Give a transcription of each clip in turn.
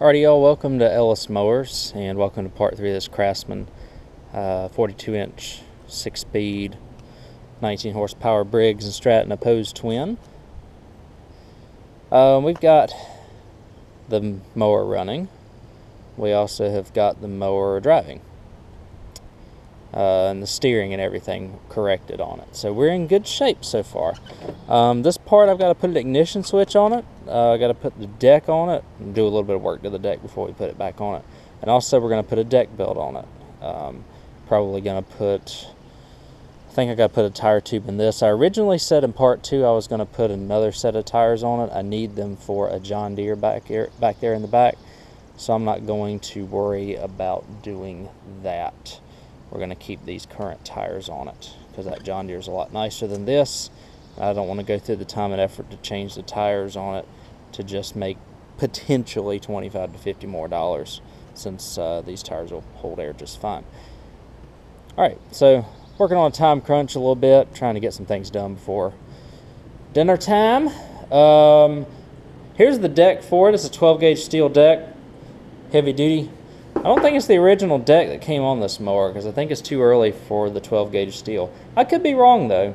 Alrighty, y'all, welcome to Ellis Mowers and welcome to part three of this Craftsman uh, 42 inch, six speed, 19 horsepower Briggs and Stratton opposed twin. Um, we've got the mower running. We also have got the mower driving. Uh, and the steering and everything corrected on it. So we're in good shape so far. Um, this part I've got to put an ignition switch on it. Uh, I got to put the deck on it and do a little bit of work to the deck before we put it back on it. And also we're going to put a deck belt on it. Um, probably going to put, I think I got to put a tire tube in this. I originally said in part two I was going to put another set of tires on it. I need them for a John Deere back here, back there in the back. So I'm not going to worry about doing that we're going to keep these current tires on it because that John Deere is a lot nicer than this. I don't want to go through the time and effort to change the tires on it to just make potentially 25 to 50 more dollars since uh, these tires will hold air just fine. All right, so working on a time crunch a little bit, trying to get some things done before dinner time. Um, here's the deck for it. It's a 12 gauge steel deck, heavy duty. I don't think it's the original deck that came on this mower because I think it's too early for the 12 gauge steel. I could be wrong though.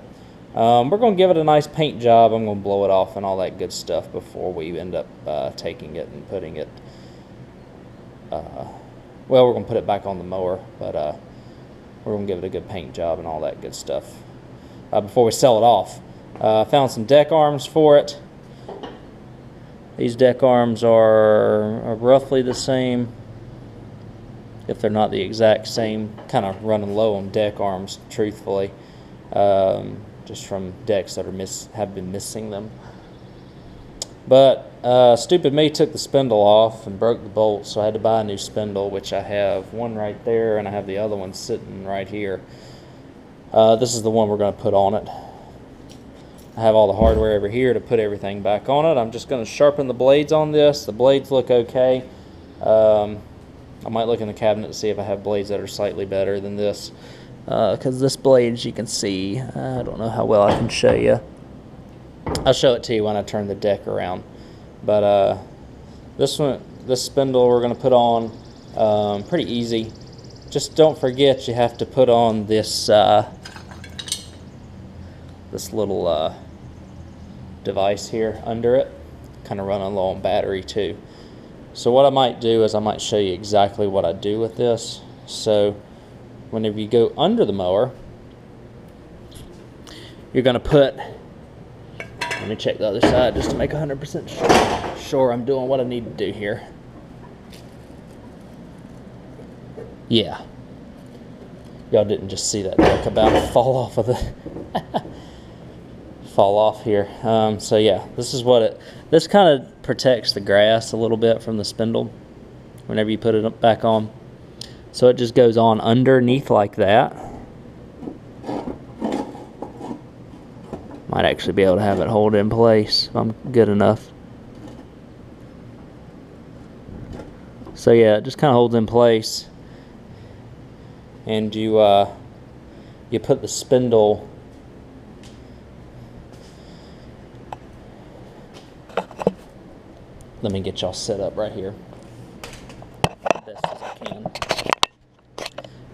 Um, we're going to give it a nice paint job. I'm going to blow it off and all that good stuff before we end up uh, taking it and putting it. Uh, well, we're going to put it back on the mower, but uh, we're going to give it a good paint job and all that good stuff uh, before we sell it off. Uh, I found some deck arms for it. These deck arms are, are roughly the same if they're not the exact same, kind of running low on deck arms, truthfully, um, just from decks that are miss have been missing them. But uh, stupid me took the spindle off and broke the bolt, so I had to buy a new spindle, which I have one right there, and I have the other one sitting right here. Uh, this is the one we're going to put on it. I have all the hardware over here to put everything back on it. I'm just going to sharpen the blades on this. The blades look okay. Um, I might look in the cabinet to see if I have blades that are slightly better than this. Because uh, this blade, as you can see, I don't know how well I can show you. I'll show it to you when I turn the deck around. But uh, this one, this spindle we're going to put on um, pretty easy. Just don't forget you have to put on this uh, this little uh, device here under it. Kind of running low on battery too. So what I might do is I might show you exactly what I do with this. So whenever you go under the mower, you're to put, let me check the other side just to make 100% sure, sure I'm doing what I need to do here. Yeah. Y'all didn't just see that deck about to fall off of the fall off here. Um, so yeah, this is what it, this kind of protects the grass a little bit from the spindle whenever you put it back on. So it just goes on underneath like that. Might actually be able to have it hold in place if I'm good enough. So yeah, it just kind of holds in place. And you, uh, you put the spindle Let me get y'all set up right here. Best as I can.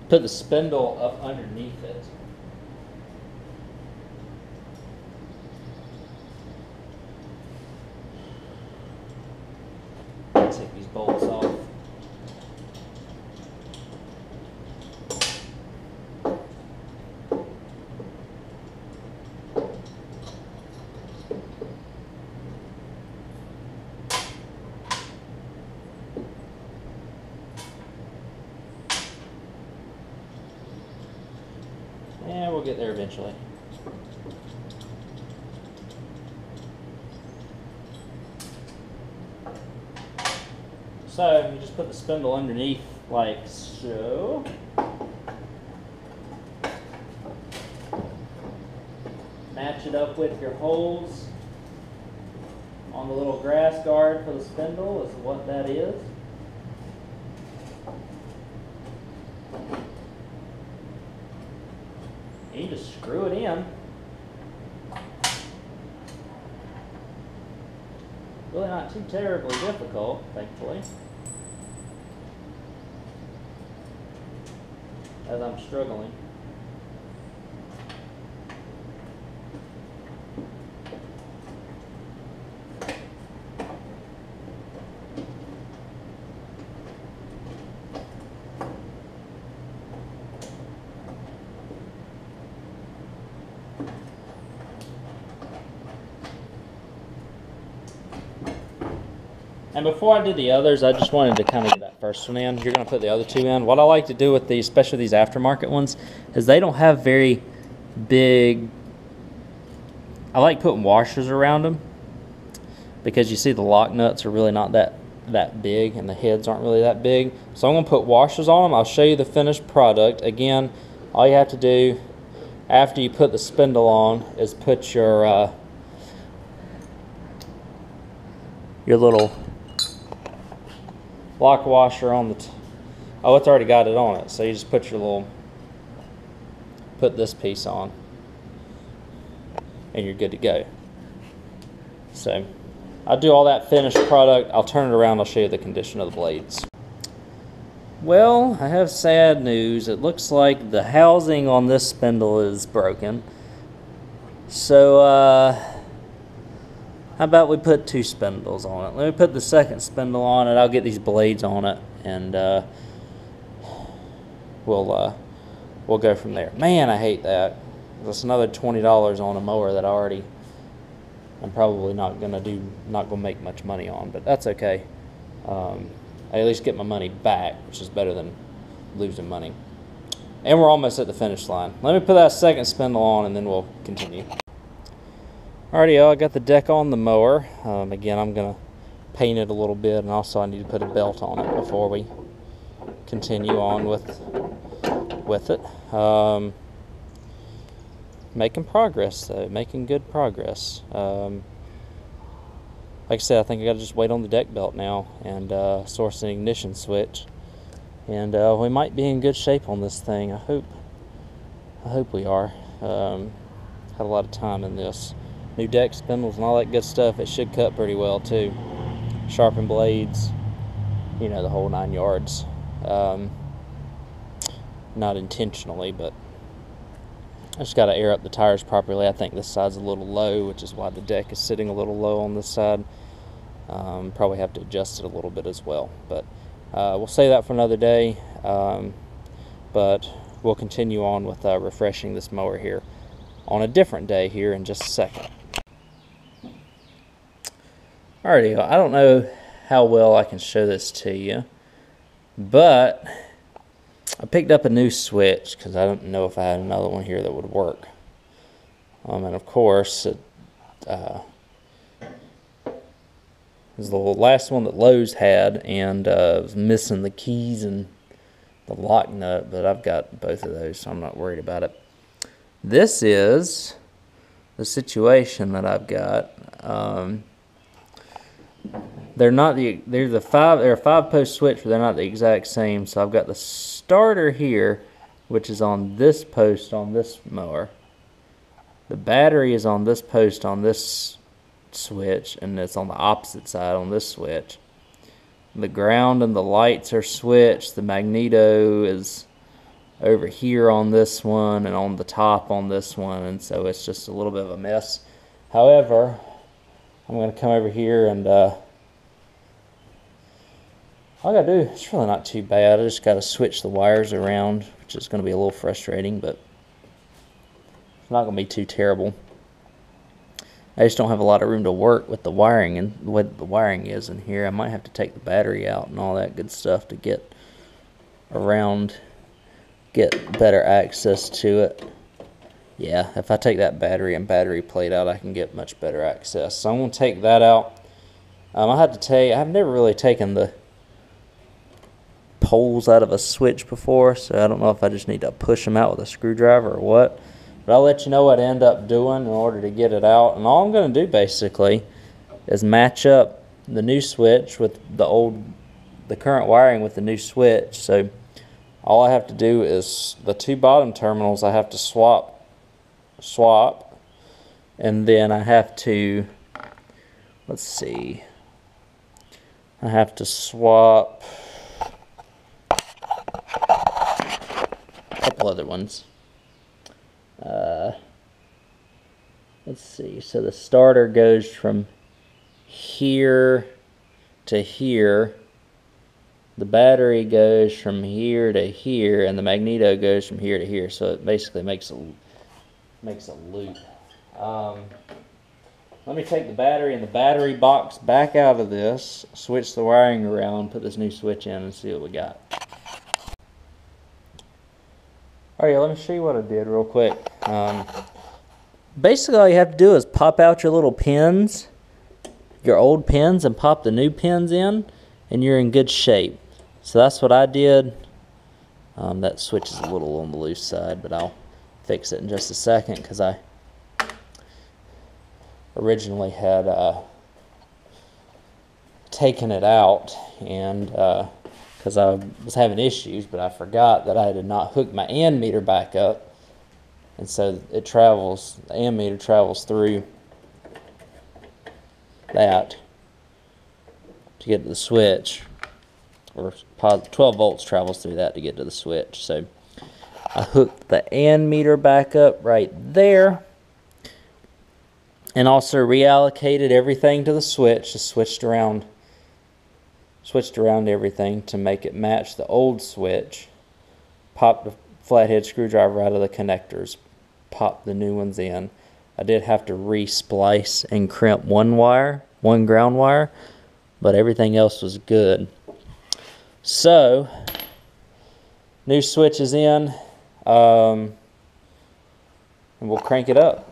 Put the spindle up underneath it. Take these bolts off. Yeah, we'll get there eventually. So you just put the spindle underneath like so. Match it up with your holes on the little grass guard for the spindle is what that is. too terribly difficult, thankfully. As I'm struggling. And before I do the others, I just wanted to kind of get that first one in. You're going to put the other two in. What I like to do with these, especially these aftermarket ones, is they don't have very big. I like putting washers around them because you see the lock nuts are really not that that big and the heads aren't really that big. So I'm going to put washers on them. I'll show you the finished product. Again, all you have to do after you put the spindle on is put your uh, your little lock washer on the oh it's already got it on it so you just put your little put this piece on and you're good to go. So I'll do all that finished product I'll turn it around I'll show you the condition of the blades. Well I have sad news it looks like the housing on this spindle is broken. So uh how about we put two spindles on it? Let me put the second spindle on it. I'll get these blades on it, and uh, we'll uh, we'll go from there. Man, I hate that. That's another twenty dollars on a mower that I already I'm probably not gonna do not gonna make much money on, but that's okay. Um, I at least get my money back, which is better than losing money. And we're almost at the finish line. Let me put that second spindle on, and then we'll continue. Alrighty, I got the deck on the mower. Um, again, I'm going to paint it a little bit, and also I need to put a belt on it before we continue on with with it. Um, making progress, though. Making good progress. Um, like I said, I think I got to just wait on the deck belt now and uh, source an ignition switch. And uh, we might be in good shape on this thing. I hope. I hope we are. Um, had a lot of time in this new deck spindles and all that good stuff, it should cut pretty well too. Sharpen blades, you know, the whole nine yards. Um, not intentionally, but I just got to air up the tires properly. I think this side's a little low, which is why the deck is sitting a little low on this side. Um, probably have to adjust it a little bit as well, but uh, we'll say that for another day. Um, but we'll continue on with uh, refreshing this mower here on a different day here in just a second. Alrighty, I don't know how well I can show this to you, but I picked up a new switch because I don't know if I had another one here that would work. Um, and of course, it uh, was the last one that Lowe's had, and uh, was missing the keys and the lock nut, but I've got both of those, so I'm not worried about it. This is the situation that I've got. Um, they're not the they're the five they're a five post switch but they're not the exact same. So I've got the starter here which is on this post on this mower. The battery is on this post on this switch and it's on the opposite side on this switch. The ground and the lights are switched. The magneto is over here on this one and on the top on this one and so it's just a little bit of a mess. However I'm going to come over here and uh, all I got to do, it's really not too bad. I just got to switch the wires around, which is to be a little frustrating, but it's not to be too terrible. I just don't have a lot of room to work with the wiring and what the wiring is in here. I might have to take the battery out and all that good stuff to get around, get better access to it yeah, if I take that battery and battery plate out, I can get much better access. So I'm going to take that out. Um, I have to take, I've never really taken the poles out of a switch before, so I don't know if I just need to push them out with a screwdriver or what. But I'll let you know what I end up doing in order to get it out. And all I'm going to do basically is match up the new switch with the old, the current wiring with the new switch. So all I have to do is the two bottom terminals I have to swap swap and then I have to let's see I have to swap couple other ones. Uh, let's see. So the starter goes from here to here. The battery goes from here to here, and the magneto goes from here to here. So it basically makes a makes a loop. Um, let me take the battery and the battery box back out of this, switch the wiring around, put this new switch in, and see what we got. Alright, let me show you what I did real quick. Um, basically, all you have to do is pop out your little pins, your old pins, and pop the new pins in, and you're in good shape. So that's what I did. Um, that switch is a little on the loose side, but I'll fix it in just a second because I originally had uh, taken it out and because I was having issues, but I forgot that I did not hook my ammeter back up, and so it travels. The ammeter travels through that to get to the switch, or 12 volts travels through that to get to the switch. So I hooked the ammeter back up right there and also reallocated everything to the switch just switched around switched around everything to make it match the old switch popped the flathead screwdriver out of the connectors popped the new ones in. I did have to re-splice and crimp one wire one ground wire but everything else was good. So new switch is in um, and we'll crank it up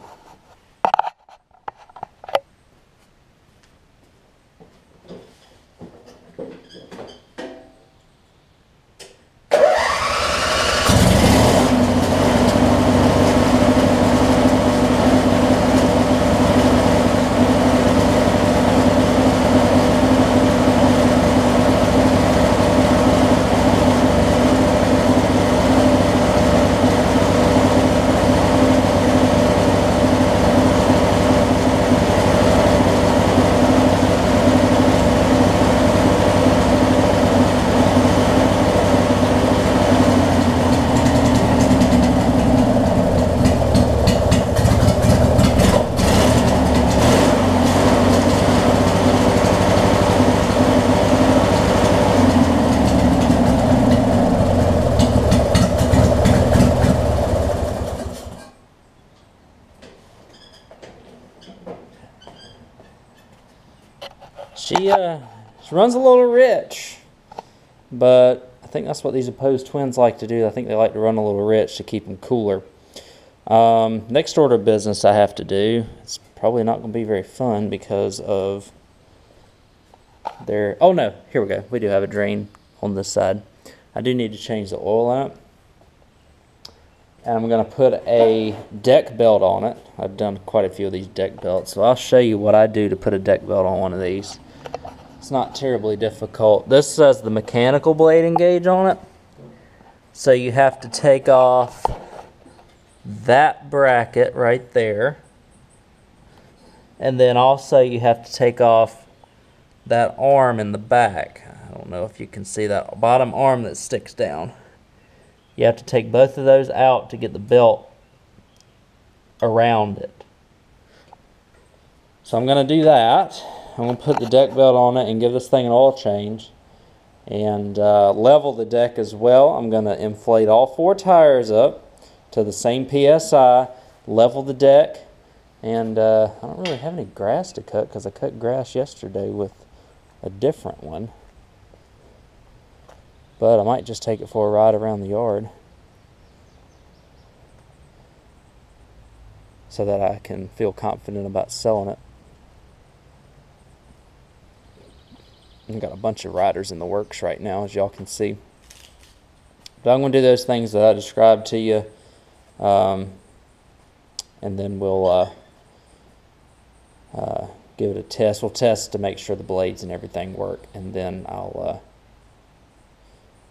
She, uh, she runs a little rich, but I think that's what these opposed twins like to do. I think they like to run a little rich to keep them cooler. Um, next order of business I have to do, it's probably not going to be very fun because of their, oh no, here we go. We do have a drain on this side. I do need to change the oil lamp. And I'm going to put a deck belt on it. I've done quite a few of these deck belts. So I'll show you what I do to put a deck belt on one of these. It's not terribly difficult. This says the mechanical blade engage on it. So you have to take off that bracket right there. And then also you have to take off that arm in the back. I don't know if you can see that bottom arm that sticks down. You have to take both of those out to get the belt around it. So I'm going to do that. I'm going to put the deck belt on it and give this thing an oil change and uh, level the deck as well. I'm going to inflate all four tires up to the same PSI, level the deck, and uh, I don't really have any grass to cut because I cut grass yesterday with a different one. But I might just take it for a ride around the yard so that I can feel confident about selling it. I've got a bunch of riders in the works right now, as y'all can see. But I'm going to do those things that I described to you. Um, and then we'll uh, uh, give it a test. We'll test to make sure the blades and everything work. And then I'll uh,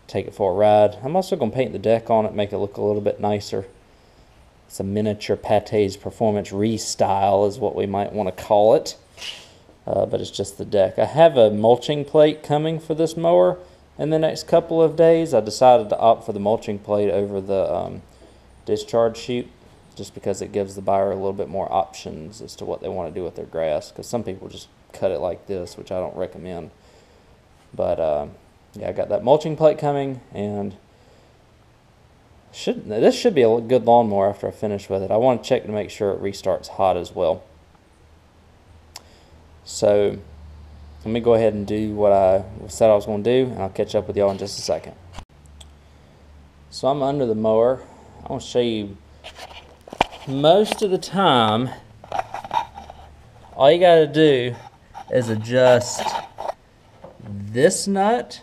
take it for a ride. I'm also going to paint the deck on it, make it look a little bit nicer. It's a miniature Paté's Performance Restyle is what we might want to call it uh, but it's just the deck. I have a mulching plate coming for this mower. In the next couple of days, I decided to opt for the mulching plate over the um, discharge chute, just because it gives the buyer a little bit more options as to what they want to do with their grass. Because some people just cut it like this, which I don't recommend. But uh, yeah, I got that mulching plate coming, and should this should be a good lawnmower after I finish with it. I want to check to make sure it restarts hot as well. So let me go ahead and do what I said I was going to do, and I'll catch up with y'all in just a second. So I'm under the mower. I want to show you most of the time, all you got to do is adjust this nut,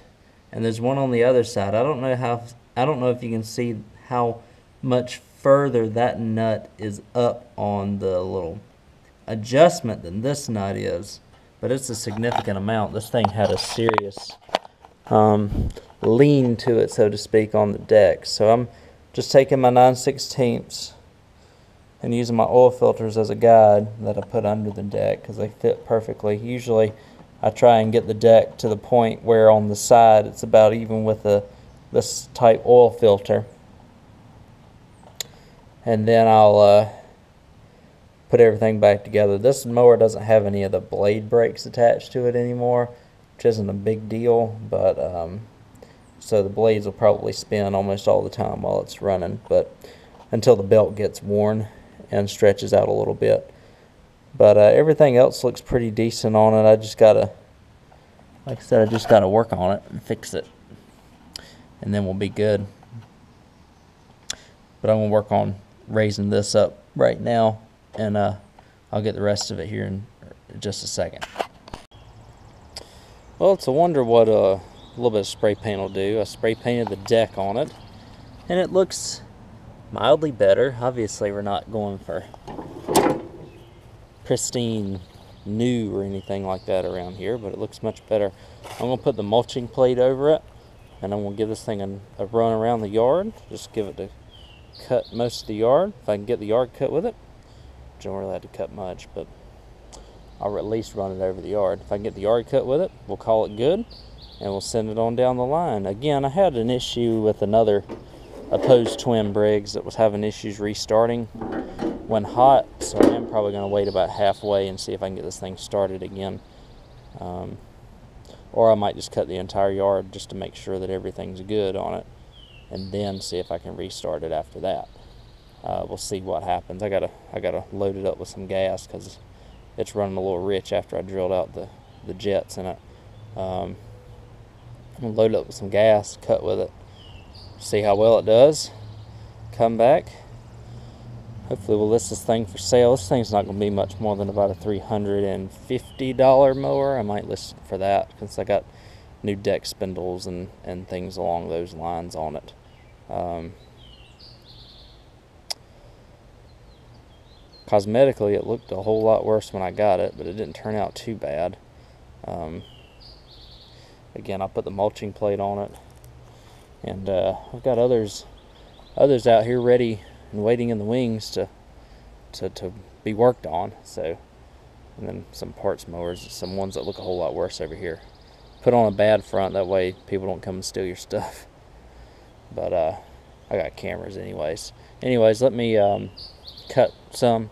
and there's one on the other side. I don't know how, I don't know if you can see how much further that nut is up on the little adjustment than this nut is but it's a significant amount. This thing had a serious um, lean to it, so to speak, on the deck. So I'm just taking my 9 16ths and using my oil filters as a guide that I put under the deck because they fit perfectly. Usually I try and get the deck to the point where on the side it's about even with the this type oil filter. And then I'll uh, put everything back together. This mower doesn't have any of the blade brakes attached to it anymore, which isn't a big deal, but um, so the blades will probably spin almost all the time while it's running, but until the belt gets worn and stretches out a little bit. But uh, everything else looks pretty decent on it. I just gotta, like I said, I just gotta work on it and fix it, and then we'll be good. But I'm gonna work on raising this up right now and uh, I'll get the rest of it here in just a second. Well, it's a wonder what uh, a little bit of spray paint will do. I spray painted the deck on it, and it looks mildly better. Obviously, we're not going for pristine new or anything like that around here, but it looks much better. I'm going to put the mulching plate over it, and I'm going to give this thing a, a run around the yard. Just give it to cut most of the yard, if I can get the yard cut with it don't really have to cut much, but I'll at least run it over the yard. If I can get the yard cut with it, we'll call it good, and we'll send it on down the line. Again, I had an issue with another opposed twin Briggs that was having issues restarting when hot, so I am probably going to wait about halfway and see if I can get this thing started again. Um, or I might just cut the entire yard just to make sure that everything's good on it, and then see if I can restart it after that uh, we'll see what happens. I gotta I gotta load it up with some gas because it's running a little rich after I drilled out the the jets in it. Um, I'm gonna load it up with some gas, cut with it, see how well it does. Come back. Hopefully we'll list this thing for sale. This thing's not gonna be much more than about a $350 mower. I might list for that since I got new deck spindles and, and things along those lines on it. Um, Cosmetically, it looked a whole lot worse when I got it, but it didn't turn out too bad. Um, again, I put the mulching plate on it, and uh, I've got others, others out here ready and waiting in the wings to, to, to be worked on. So, and then some parts mowers, some ones that look a whole lot worse over here. Put on a bad front, that way people don't come and steal your stuff. But uh, I got cameras anyways. Anyways, let me um, cut some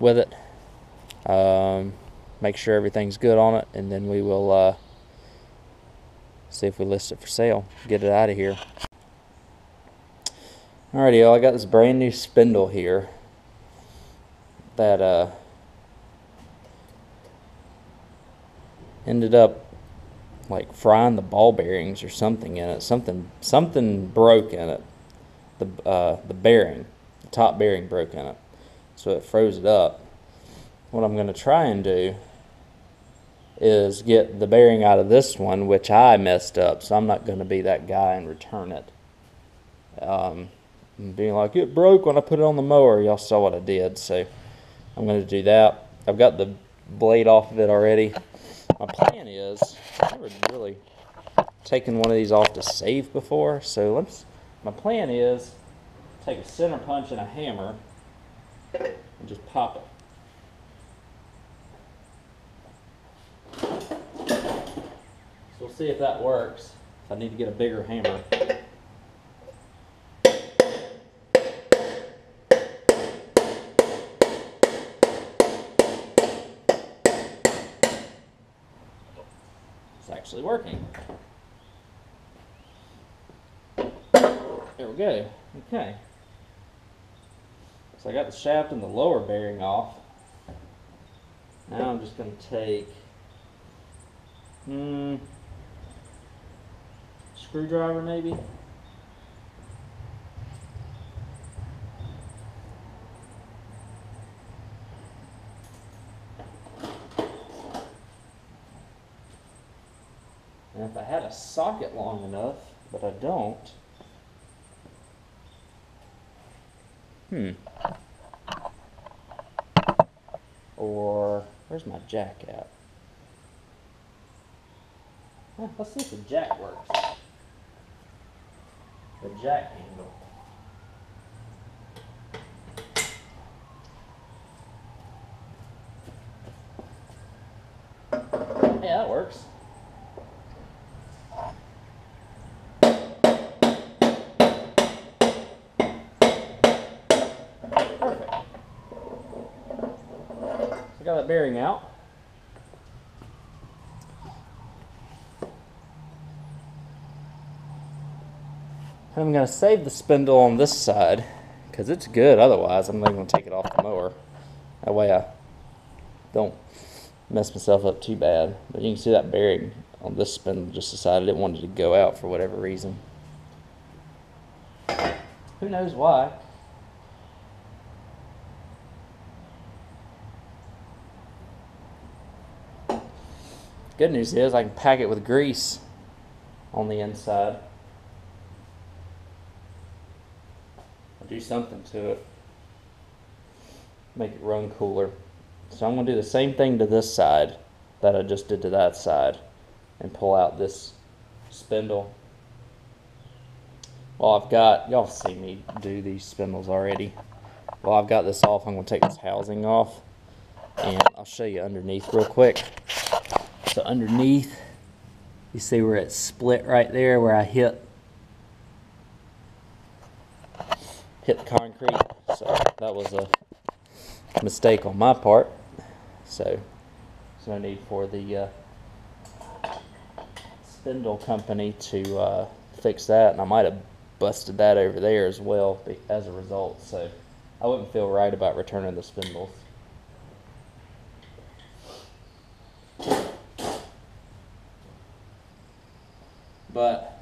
with it. Um, make sure everything's good on it, and then we will uh, see if we list it for sale. Get it out of here. Alrighty, y'all. I got this brand new spindle here that uh, ended up like frying the ball bearings or something in it. Something something broke in it. The uh, the bearing, the top bearing broke in it so it froze it up. What I'm going to try and do is get the bearing out of this one, which I messed up, so I'm not going to be that guy and return it. Um, being like, it broke when I put it on the mower. Y'all saw what I did, so I'm going to do that. I've got the blade off of it already. My plan is, I've never really taken one of these off to save before, so let's, my plan is take a center punch and a hammer and just pop it. So we'll see if that works. I need to get a bigger hammer. It's actually working. There we go. Okay. So I got the shaft and the lower bearing off. Now I'm just going to take hmm, screwdriver maybe. And if I had a socket long enough, but I don't. Hmm. Or, where's my jack at? Well, let's see if the jack works. The jack handle. Yeah, that works. Bearing out. I'm going to save the spindle on this side because it's good otherwise. I'm not going to take it off the mower. That way I don't mess myself up too bad. But you can see that bearing on this spindle just decided it wanted to go out for whatever reason. Who knows why? Good news is I can pack it with grease on the inside. I'll do something to it. Make it run cooler. So I'm going to do the same thing to this side that I just did to that side and pull out this spindle. Well, I've got, y'all see me do these spindles already. Well, I've got this off. I'm going to take this housing off and I'll show you underneath real quick. So underneath, you see where it's split right there where I hit hit the concrete. So that was a mistake on my part. So there's no need for the uh, spindle company to uh, fix that, and I might have busted that over there as well as a result. So I wouldn't feel right about returning the spindles. But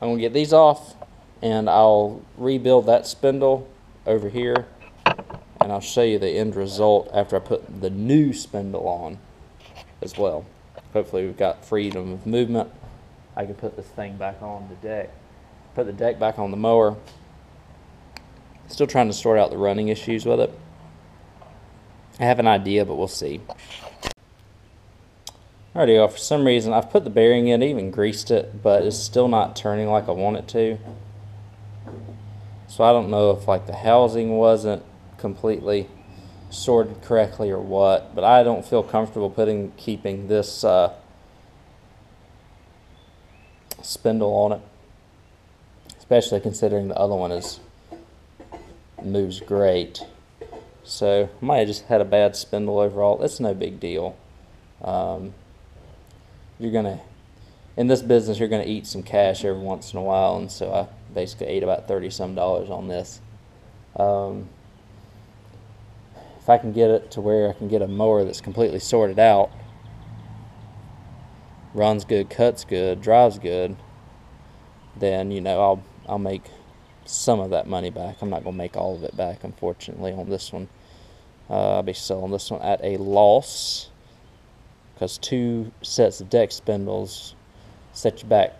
I'm gonna get these off and I'll rebuild that spindle over here and I'll show you the end result after I put the new spindle on as well. Hopefully we've got freedom of movement. I can put this thing back on the deck. Put the deck back on the mower. Still trying to sort out the running issues with it. I have an idea, but we'll see. Alrighty, for some reason I've put the bearing in, even greased it, but it's still not turning like I want it to. So I don't know if like the housing wasn't completely sorted correctly or what, but I don't feel comfortable putting keeping this uh, spindle on it, especially considering the other one is moves great. So I might have just had a bad spindle overall. It's no big deal. Um, you're gonna in this business you're gonna eat some cash every once in a while, and so I basically ate about thirty some dollars on this. Um, if I can get it to where I can get a mower that's completely sorted out, runs good, cuts good, drives good, then you know I'll I'll make some of that money back. I'm not gonna make all of it back, unfortunately, on this one. Uh, I'll be selling this one at a loss because two sets of deck spindles set you back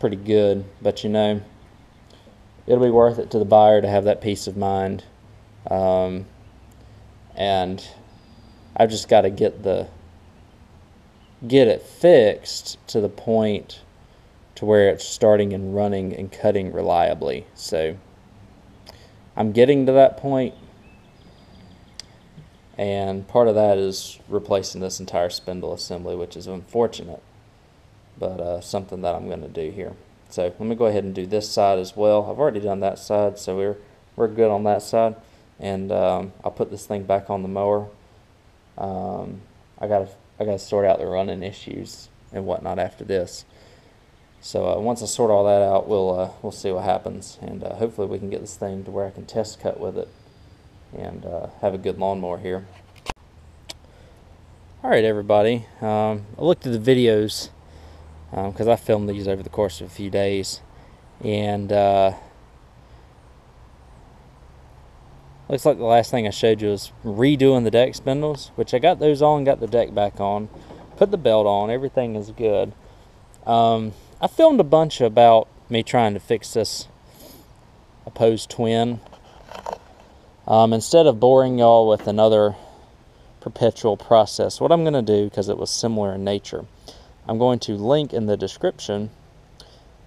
pretty good. But you know, it'll be worth it to the buyer to have that peace of mind. Um, and I've just got to get the get it fixed to the point to where it's starting and running and cutting reliably. So I'm getting to that point and part of that is replacing this entire spindle assembly, which is unfortunate. but uh, something that I'm going to do here. So let me go ahead and do this side as well. I've already done that side, so we're we're good on that side. And um, I'll put this thing back on the mower. Um, I gotta I gotta sort out the running issues and whatnot after this. So uh, once I sort all that out, we'll uh, we'll see what happens, and uh, hopefully we can get this thing to where I can test cut with it and uh, have a good lawnmower here. All right, everybody. Um, I looked at the videos because um, I filmed these over the course of a few days, and uh, looks like the last thing I showed you was redoing the deck spindles, which I got those on, got the deck back on, put the belt on, everything is good. Um, I filmed a bunch about me trying to fix this opposed twin. Um, instead of boring y'all with another perpetual process, what I'm going to do, because it was similar in nature, I'm going to link in the description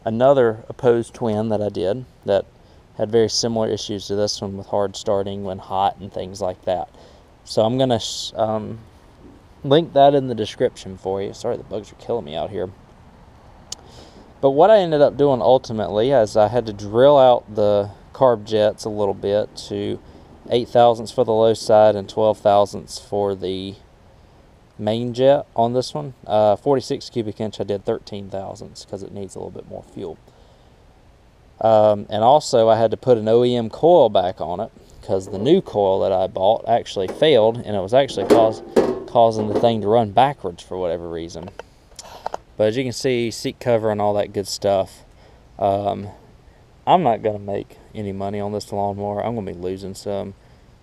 another opposed twin that I did that had very similar issues to this one with hard starting when hot and things like that. So I'm going to um, link that in the description for you. Sorry, the bugs are killing me out here. But what I ended up doing ultimately is I had to drill out the carb jets a little bit to 8 thousandths for the low side and 12 thousandths for the main jet on this one. Uh, 46 cubic inch, I did 13 thousandths because it needs a little bit more fuel. Um, and also I had to put an OEM coil back on it because the new coil that I bought actually failed and it was actually cause, causing the thing to run backwards for whatever reason. But as you can see, seat cover and all that good stuff. Um, I'm not going to make any money on this lawnmower. I'm going to be losing some.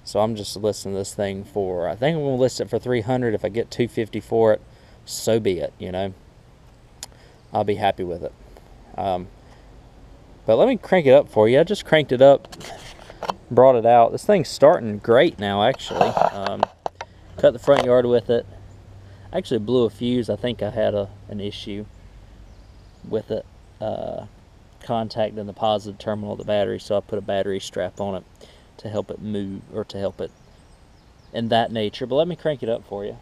So I'm just listing this thing for, I think I'm going to list it for 300 If I get 250 for it, so be it, you know. I'll be happy with it. Um, but let me crank it up for you. I just cranked it up, brought it out. This thing's starting great now, actually. Um, cut the front yard with it actually blew a fuse. I think I had a an issue with it uh, contacting the positive terminal of the battery, so I put a battery strap on it to help it move or to help it in that nature. But let me crank it up for you.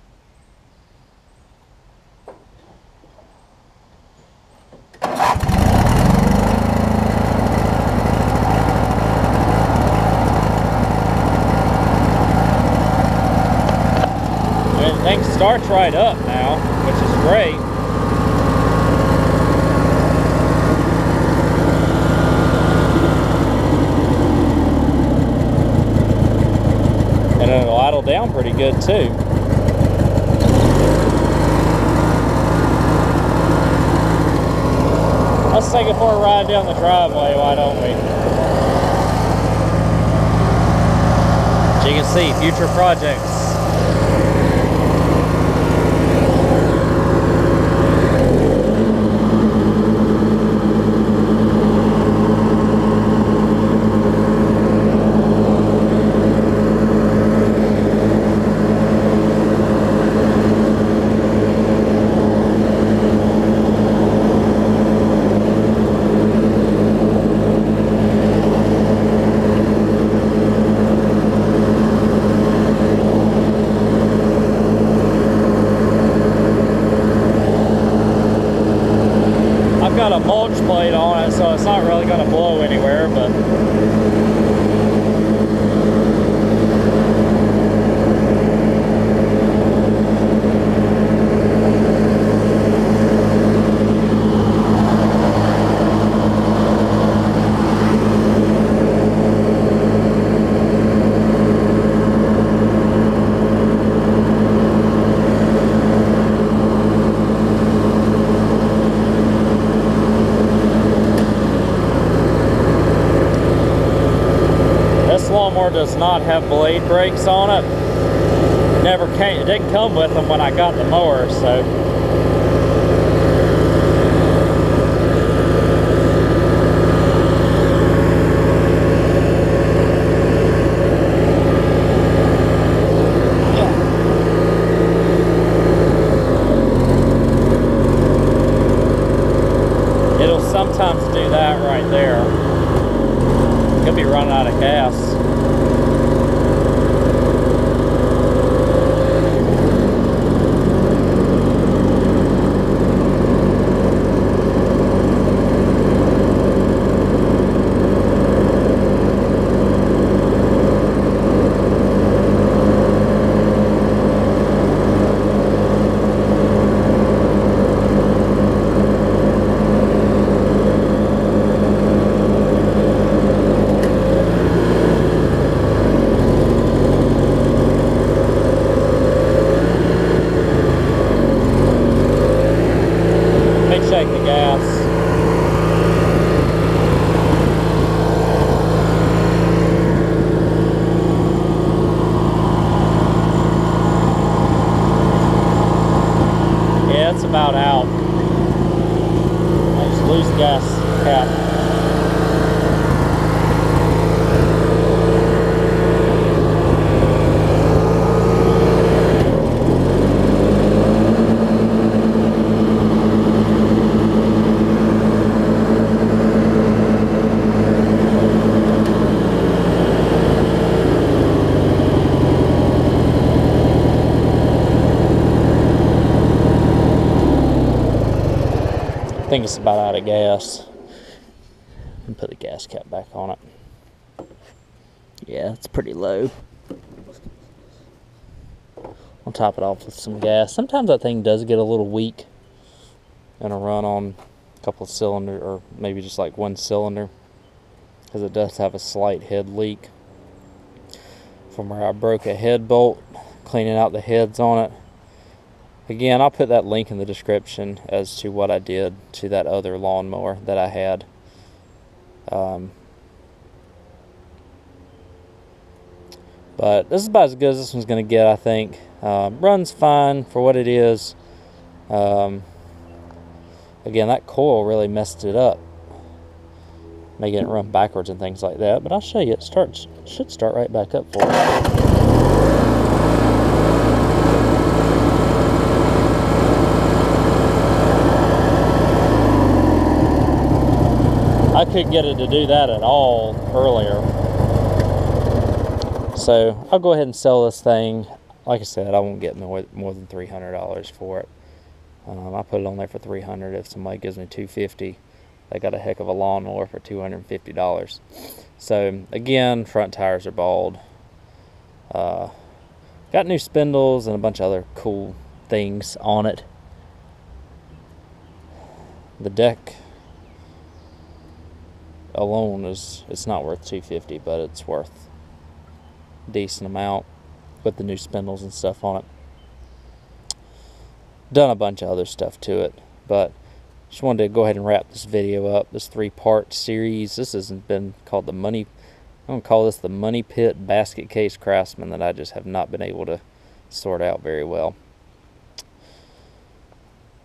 starts right up now, which is great. And it'll idle down pretty good too. Let's take it for a ride down the driveway, why don't we? As you can see, future projects does not have blade brakes on it. Never came, it didn't come with them when I got the mower, so. sometimes do that right there. Could be running out of gas. Gas cap. I think it's about out of gas. And put the gas cap back on it. Yeah, it's pretty low. I'll top it off with some gas. Sometimes that thing does get a little weak in a run on a couple of cylinder or maybe just like one cylinder because it does have a slight head leak from where I broke a head bolt cleaning out the heads on it Again, I'll put that link in the description as to what I did to that other lawnmower that I had. Um, but this is about as good as this one's going to get, I think. Um, runs fine for what it is. Um, again, that coil really messed it up, making it run backwards and things like that. But I'll show you, it starts should start right back up for it. Couldn't get it to do that at all earlier. So I'll go ahead and sell this thing. Like I said, I won't get more, more than $300 for it. Um, I put it on there for 300 If somebody gives me 250 they got a heck of a lawnmower for $250. So again, front tires are bald. Uh, got new spindles and a bunch of other cool things on it. The deck alone is it's not worth 250 but it's worth decent amount. With the new spindles and stuff on it. Done a bunch of other stuff to it but just wanted to go ahead and wrap this video up this three part series. This hasn't been called the money i'm gonna call this the money pit basket case craftsman that i just have not been able to sort out very well.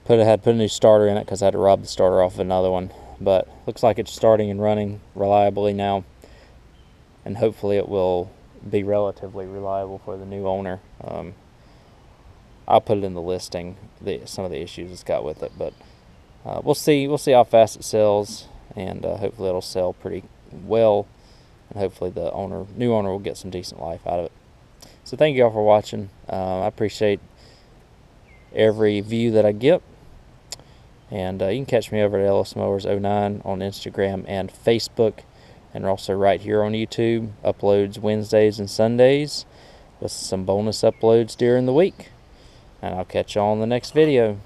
Put I had put a new starter in it because I had to rob the starter off of another one but looks like it's starting and running reliably now. And hopefully it will be relatively reliable for the new owner. Um, I'll put it in the listing the, some of the issues it's got with it but uh, we'll see we'll see how fast it sells and uh, hopefully it'll sell pretty well and hopefully the owner new owner will get some decent life out of it. So thank you all for watching. Uh, I appreciate every view that I get and uh, you can catch me over at Ellis Mowers 09 on Instagram and Facebook. And also right here on YouTube. Uploads Wednesdays and Sundays with some bonus uploads during the week. And I'll catch you all in the next video.